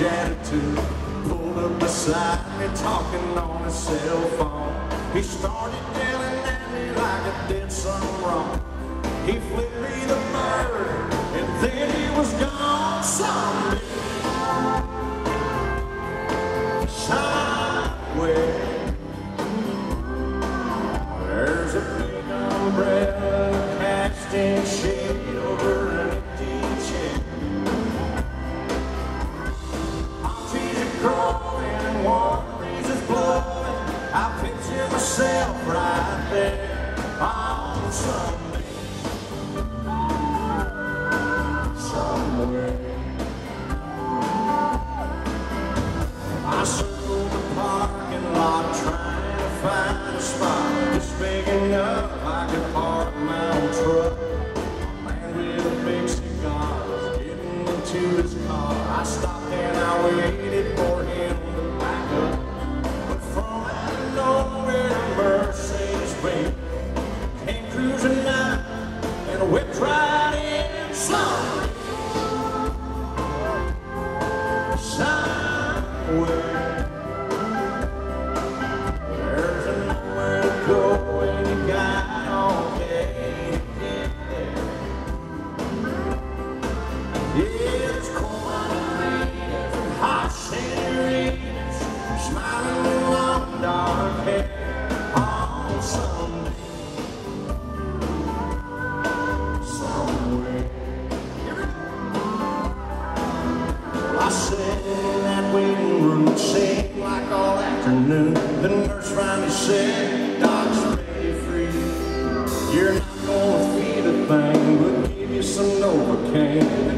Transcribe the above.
attitude. Pulled up beside me, talking on his cell phone. He started yelling at me like I did something wrong. He flipped me the bird, and then he was gone. Someday, somewhere, there's a big umbrella casting shade picture myself right there on Sunday. Somewhere. I circled the parking lot trying to find a spot just big enough I could park my own truck. Man with a big cigar was getting into his car. I stopped and I waited it's cold and hot senoritas smiling afternoon. The nurse finally said, Doc's ready for you. You're not gonna feel a thing, we'll give you some Novocaine.